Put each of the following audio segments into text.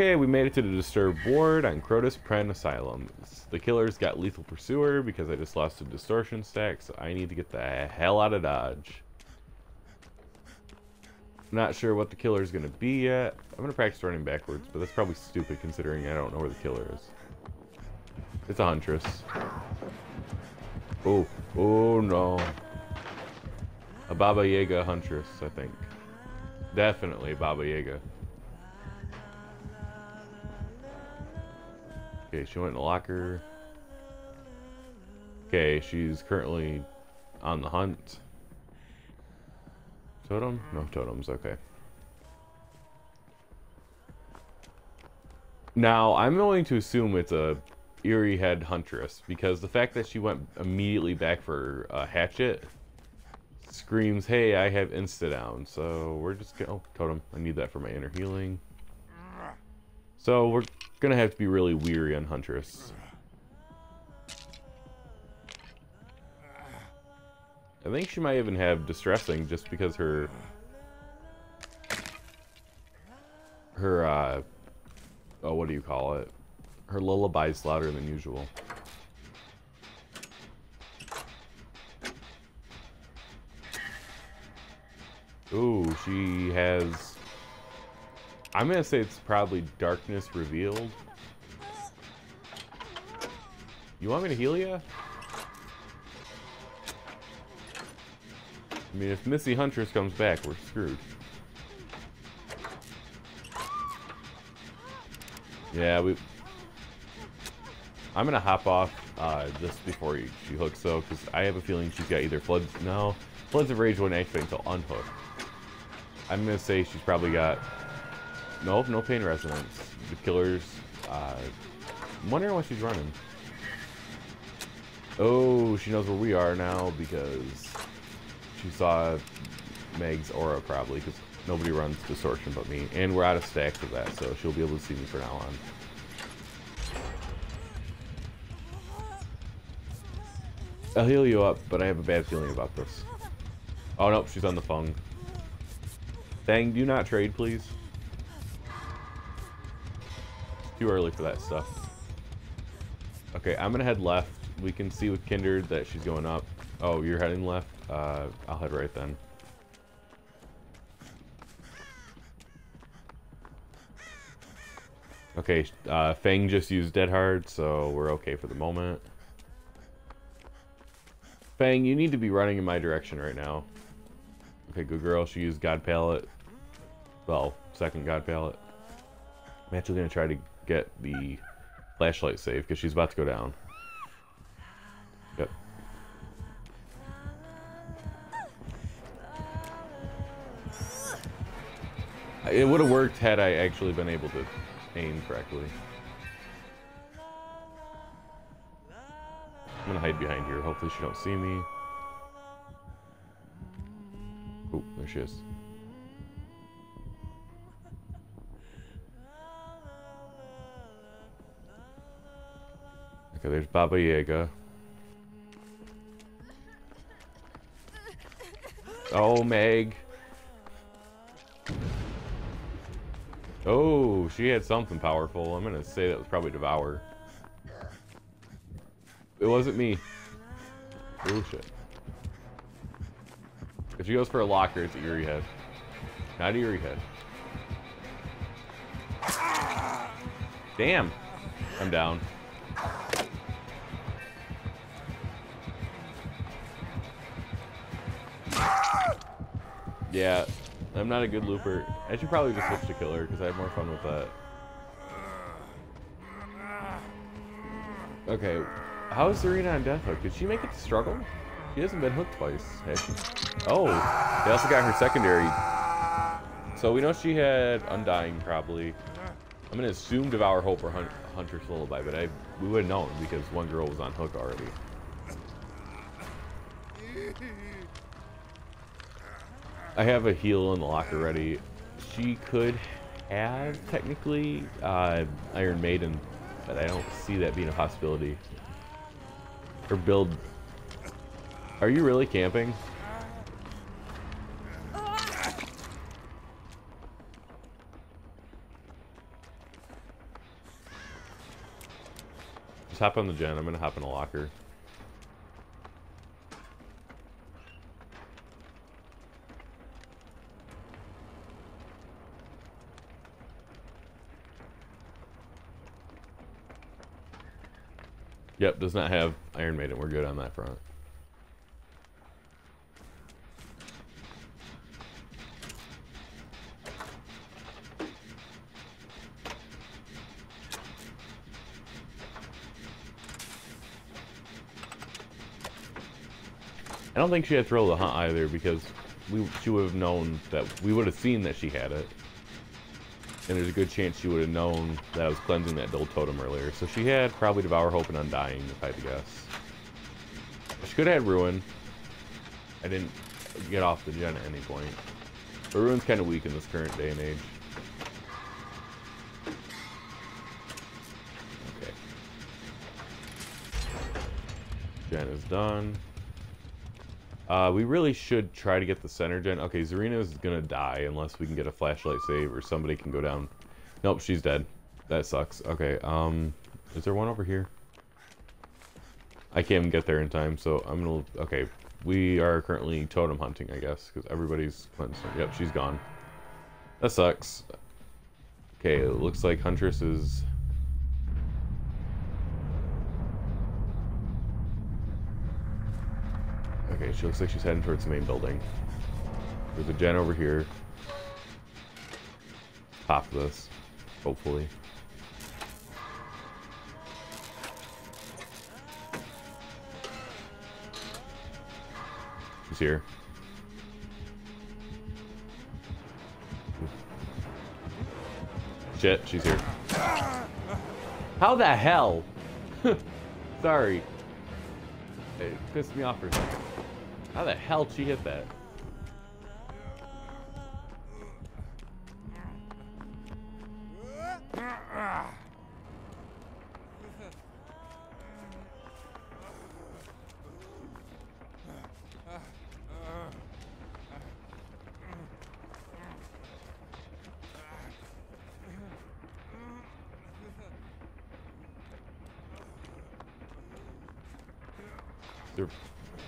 Okay, we made it to the Disturbed Ward on Crotus Prenn Asylum. The killer's got Lethal Pursuer because I just lost a Distortion stack, so I need to get the hell out of Dodge. Not sure what the killer's gonna be yet. I'm gonna practice running backwards, but that's probably stupid considering I don't know where the killer is. It's a Huntress. Oh, oh no. A Baba Yaga Huntress, I think. Definitely Baba Yaga. Okay, she went in the locker. Okay, she's currently on the hunt. Totem? No totems, okay. Now, I'm going to assume it's a Iri Head Huntress, because the fact that she went immediately back for a hatchet screams, hey, I have insta down. So we're just going oh, totem. I need that for my inner healing. So we're gonna have to be really weary on Huntress. I think she might even have distressing just because her her uh oh what do you call it? Her lullaby's louder than usual. Ooh, she has... I'm gonna say it's probably Darkness Revealed. You want me to heal you? I mean, if Missy Huntress comes back, we're screwed. Yeah, we... I'm gonna hop off uh, just before she hooks, though, because I have a feeling she's got either Floods... No, Floods of Rage won't activate until unhook. I'm gonna say she's probably got nope, no pain resonance. The killer's uh, I'm wondering why she's running. Oh, she knows where we are now because she saw Meg's aura probably because nobody runs distortion but me, and we're out of stacks of that, so she'll be able to see me from now on. I'll heal you up, but I have a bad feeling about this. Oh nope, she's on the phone. Dang, do not trade, please. Too early for that stuff. Okay, I'm gonna head left. We can see with Kindred that she's going up. Oh, you're heading left? Uh, I'll head right then. Okay, uh, Fang just used Dead Hard, so we're okay for the moment. Fang, you need to be running in my direction right now. Okay, good girl. She used God Pallet. Well, second God Pallet. I'm actually going to try to get the flashlight save because she's about to go down. Yep. It would have worked had I actually been able to aim correctly. I'm gonna hide behind here. Hopefully she don't see me. Oh, there she is. Okay, there's Baba Yaga. Oh, Meg. Oh, she had something powerful. I'm gonna say that was probably Devour. It wasn't me. Oh, shit. If she goes for a locker, it's Iri Head. Not Iri Head. Damn. I'm down. Yeah, I'm not a good looper. I should probably just switch to killer because I have more fun with that. Okay, how is Serena on Death Hook? Did she make it to struggle? She hasn't been hooked twice, has she? Oh, they also got her secondary. So we know she had Undying, probably. I'm going to assume Devour Hope or Hunter's Lullaby, but I we would have known because one girl was on hook already. I have a heal in the locker ready. She could have, technically, uh, Iron Maiden, but I don't see that being a possibility. Her build... Are you really camping? Just hop on the gen. I'm going to hop in a locker. Yep, does not have Iron Maiden. We're good on that front. I don't think she had Thrill of the Hunt either because we she would have known that we would have seen that she had it. And there's a good chance she would have known that I was cleansing that dull totem earlier. So she had probably Devour Hope and Undying, if I had to guess. She could have had Ruin. I didn't get off the gen at any point. But Ruin's kind of weak in this current day and age. Okay. Gen is done. Uh, we really should try to get the center gen. Okay, Zarina is gonna die unless we can get a flashlight save or somebody can go down. Nope, she's dead. That sucks. Okay, um, is there one over here? I can't even get there in time, so I'm gonna... Okay, we are currently totem hunting, I guess, because everybody's cleansed. Yep, she's gone. That sucks. Okay, it looks like Huntress is Okay, she looks like she's heading towards the main building. There's a gen over here. Pop this, hopefully. She's here. Shit, she's here. How the hell? Sorry. It pissed me off for a second. How the hell did she hit that?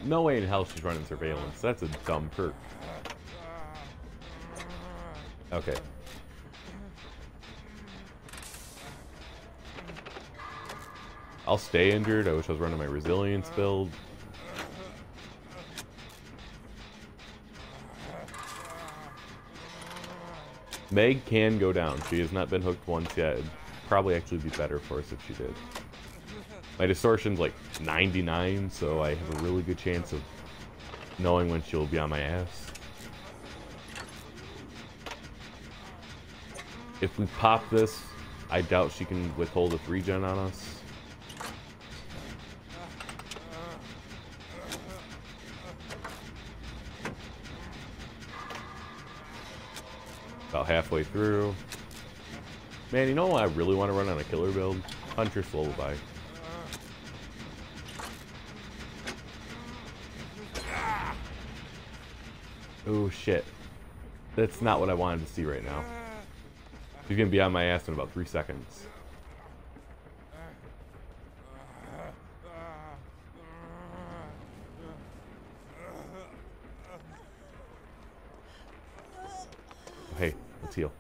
No way in hell she's running surveillance. That's a dumb perk. Okay. I'll stay injured. I wish I was running my resilience build. Meg can go down. She has not been hooked once yet. It'd probably actually be better for us if she did. My distortion's like 99, so I have a really good chance of knowing when she'll be on my ass. If we pop this, I doubt she can withhold a 3 gen on us. About halfway through. Man, you know what I really want to run on a killer build? Huntress Lullaby. Oh shit. That's not what I wanted to see right now. He's gonna be on my ass in about three seconds. Oh, hey, let's heal.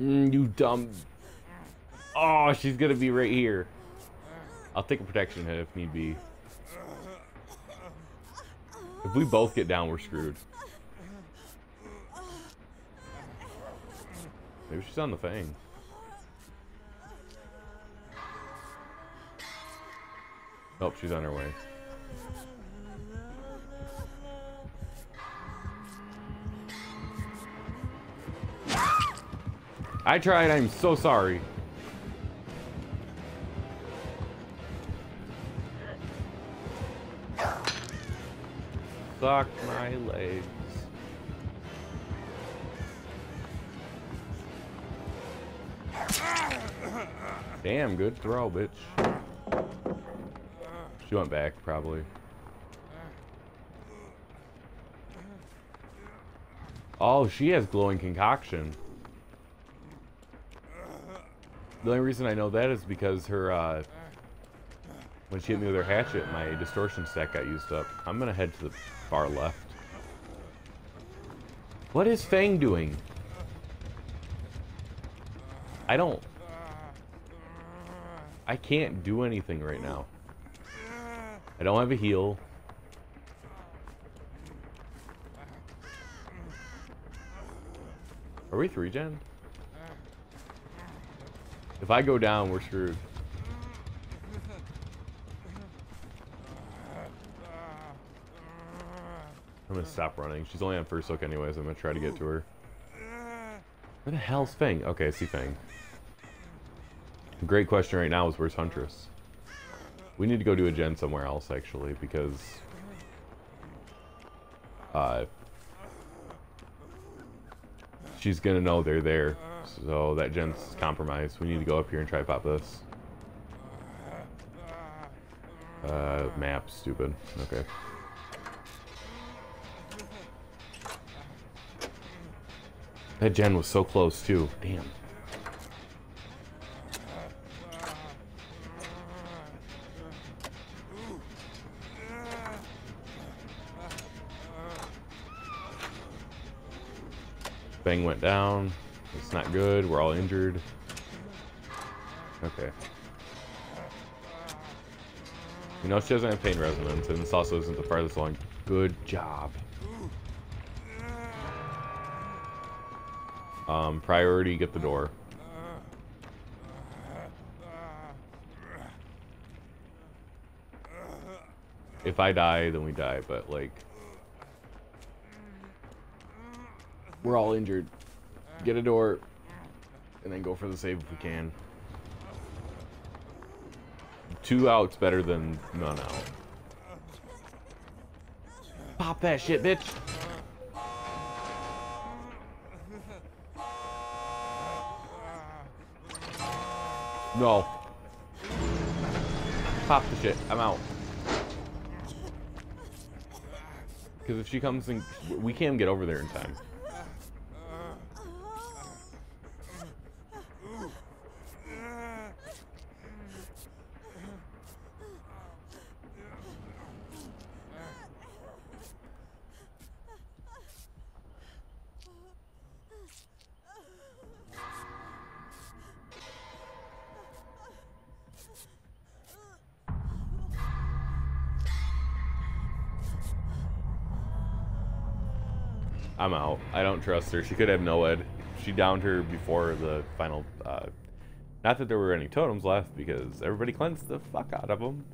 Mm, you dumb. Oh, she's gonna be right here. I'll take a protection hit if need be. If we both get down, we're screwed. Maybe she's on the Fang. Nope, oh, she's on her way. I tried, I'm so sorry. Suck my legs. Damn, good throw, bitch. She went back, probably. Oh, she has glowing concoction. The only reason I know that is because her, uh, when she hit me with her hatchet, my distortion stack got used up. I'm gonna head to the far left. What is Fang doing? I don't... I can't do anything right now. I don't have a heal. Are we three gen? If I go down, we're screwed. I'm gonna stop running. She's only on first hook anyways. I'm gonna try to get to her. Where the hell's Fang? Okay, I see Fang. Great question right now is where's Huntress? We need to go do a gen somewhere else actually because uh, she's gonna know they're there. So that gen's compromised. We need to go up here and try to pop this. Uh, map, stupid. Okay. That gen was so close too. Damn. Bang went down. It's not good. We're all injured. Okay. You know, she doesn't have pain resonance, and this also isn't the farthest along. Good job. Um, priority, get the door. If I die, then we die, but, like... We're all injured. Get a door, and then go for the save if we can. Two outs better than none out. Pop that shit, bitch! No. Pop the shit. I'm out. Because if she comes and... We can't get over there in time. I'm out. I don't trust her. She could have NOED. She downed her before the final. Uh, not that there were any totems left, because everybody cleansed the fuck out of them.